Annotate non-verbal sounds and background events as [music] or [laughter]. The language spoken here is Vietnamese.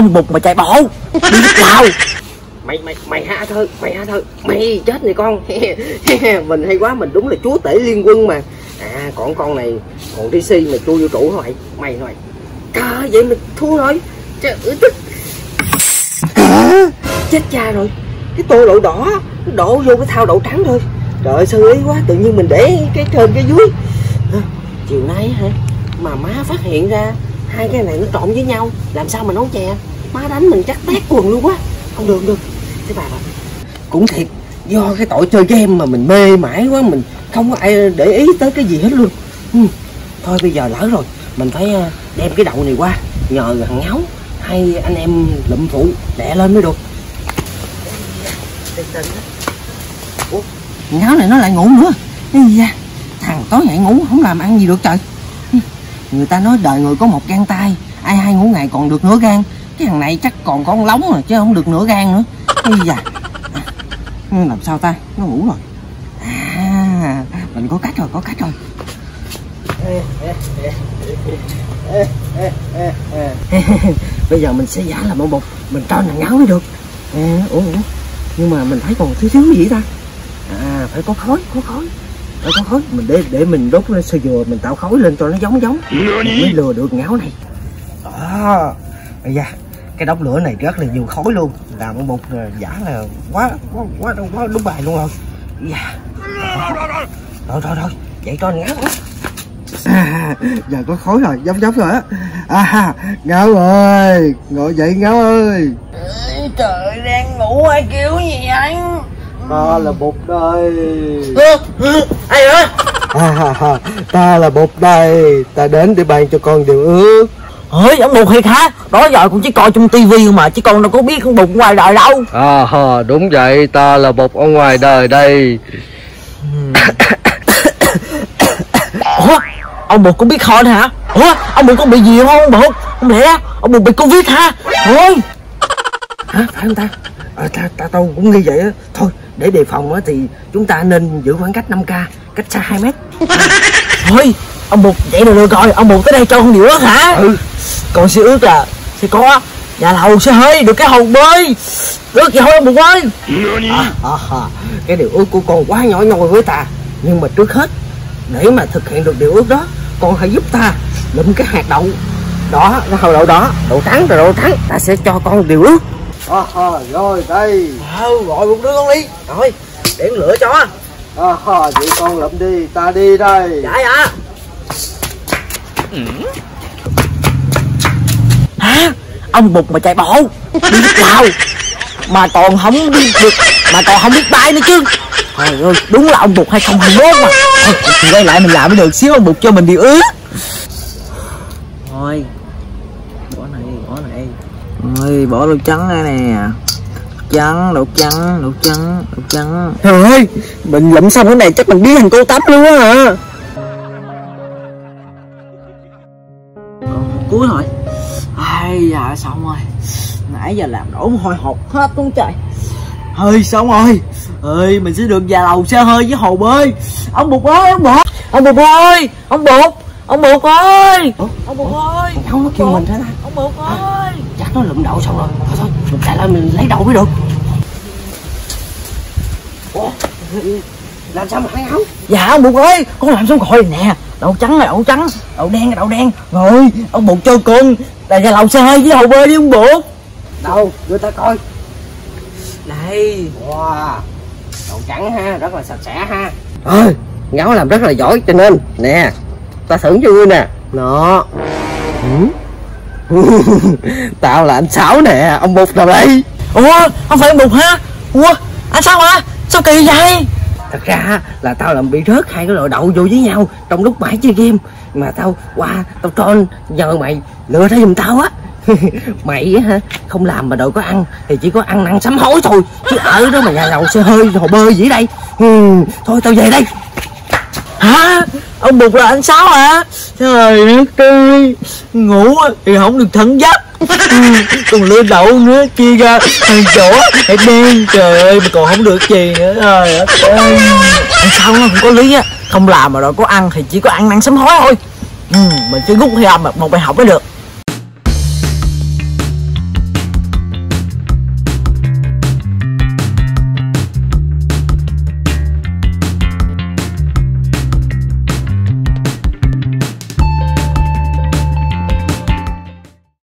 ông bụt mà chạy bộ. Đi nước lao mày mày mày ha thơ mày ha thơ mày chết này con. [laughs] Mình hay quá mình đúng là chúa tể liên quân mà. À còn con này còn DC mà chui vô trụ thôi. Mày mày trời vậy mình thua rồi. Trời ơi tức. Chết cha rồi. Cái tô đậu đỏ đổ vô cái thao đậu trắng thôi. Trời ơi sơ ý quá tự nhiên mình để cái trên cái dưới. À, chiều nay hả mà má phát hiện ra hai cái này nó trộn với nhau làm sao mà nấu chè? Má đánh mình chắc tét quần luôn quá không được không được. Thế bà rồi cũng thiệt do cái tội chơi game mà mình mê mãi quá mình không có ai để ý tới cái gì hết luôn. Ừ. thôi bây giờ lỡ rồi mình phải ờ, đem cái đậu này qua nhờ thằng ngáo hay anh em lụm phụ đẻ lên mới được. Ủa, ngáo này nó lại ngủ nữa. Cái gì da thằng tối ngày ngủ không làm ăn gì được trời. Người ta nói đời người có một gan tay ai hay ngủ ngày còn được nửa gan cái thằng này chắc còn con lóng rồi chứ không được nửa gan nữa. Gì da. À, làm sao ta? Nó ngủ rồi. À mình có cách rồi có cách rồi. [laughs] Bây giờ mình sẽ giả làm ông bột mình cho thằng ngáo mới được. À, ủa, ủa. Nhưng mà mình thấy còn thiếu thiếu gì ta? À phải có khói có khói. Phải có khói. Mình để để mình đốt lên sơ dừa mình tạo khói lên cho nó giống giống. Mình mới lừa được ngáo này. Đó bây giờ cái đống lửa này rất là nhiều khói luôn. Làm ông bột là giả là quá quá quá quá đúng bài luôn rồi. Dạ. Rồi rồi rồi vậy cho ngáo À, [laughs] giờ có khói rồi, giống giống rồi á. À, Ngáo ơi, ngồi dậy Ngáo ơi. Trời đang ngủ ai kêu gì anh Ta là bột đây. Ai hả? À, Ta là bột đây, ta đến để ban cho con điều ước ơi ông bụt thiệt hả? Đó giờ cũng chỉ coi trong tivi mà chứ con đâu có biết con bụt ngoài đời đâu. À ha, đúng vậy, ta là bột ở ngoài đời đây. [coughs] Ủa ông bụt cũng biết ho hả? Ủa ông bụt có bị gì không ông bụt? Không lẽ ông bụt bị covid hả? Thôi. Hả phải không ta? Ờ, ta ta tao cũng nghi vậy á. Thôi để đề phòng á thì chúng ta nên giữ khoảng cách 5 k cách xa 2 mét. Thôi ông bụt vậy là được rồi. Ông bụt tới đây cho con điều hả? Ừ con sẽ ước là sẽ có. Nhà lầu sẽ hơi được cái hồ bơi. Ước gì thôi bụt ơi à, à, à, cái điều ước của con quá nhỏ nhoi với ta. Nhưng mà trước hết để mà thực hiện được điều ước đó con hãy giúp ta lụm cái hạt đậu đó cái hạt đậu đó. Đậu trắng rồi đậu trắng. Ta sẽ cho con điều ước. À, à, Rồi đây. Ừ gọi một đứa con đi. Rồi để lửa cho. À, à, Vậy con lụm đi, ta đi đây. Dạ dạ. Hả ông bụt mà chạy bộ. Đi lao mà còn không đi được mà còn không biết bay nữa chứ. Trời ơi đúng là ông bụt 2021 mà. Thôi thì quay lại mình làm mới được xíu ông bụt cho mình điều ước thôi bỏ này bỏ này. Ơi bỏ đậu trắng ra nè. Trắng đậu trắng đậu trắng đậu trắng. Trời ơi mình lụm xong cái này chắc mình biến thành cô tắm luôn á hả? Còn cuối rồi ai dạ xong rồi. Nãy giờ làm đổ mồ hôi hột hết luôn trời. Hơi xong rồi. Ơi mình sẽ được già lầu xe hơi với hồ bơi. Ông bụt ơi ông bụt. Ông bụt ơi ông bụt. Ông bụt ơi. Ông bụt ơi không nó kêu mình thế này. Ông bụt ơi. chắc nó lụm đậu xong rồi. Thôi thôi mình chạy lại mình lấy đậu mới được. Ủa, làm sao mà ăn không? Dạ ông bụt ơi con làm xong rồi nè đậu trắng là đậu trắng. Đậu đen là đậu đen. Rồi ông bụt cho con là già lầu xe hơi với hồ bơi đi ông bụt. Đâu đưa ta coi. Đây wow đậu trắng ha rất là sạch sẽ ha. Ơi ngáo làm rất là giỏi cho nên nè ta thưởng cho ngươi nè. Nó [laughs] tao là anh sáu nè ông bụt nào đây? Ủa không phải ông bụt hả ủa anh sao hả? Sao kỳ vậy thật ra là tao làm bị rớt hai cái loại đậu vô với nhau trong lúc mãi chơi game. Mà tao qua tao cho nhờ mày lựa ra giùm tao á. [laughs] Mày á hả không làm mà đội có ăn thì chỉ có ăn năn sắm hối thôi. Chứ ở đó mà nhà lầu xe hơi hồ bơi gì đây. Ừ, thôi tao về đây. Hả? Ông bụt là anh sáu hả? Trời đất ơi ngủ á thì không được thẳng giấc [laughs] còn lừa đậu nữa chia ra. Hàng chỗ hãy đen trời ơi mà còn không được gì nữa. Rồi. đất ơi. Anh nó không có lý á. Không làm mà rồi có ăn thì chỉ có ăn năn sớm hối thôi. Ừ, mình phải rút ra một bài học mới được.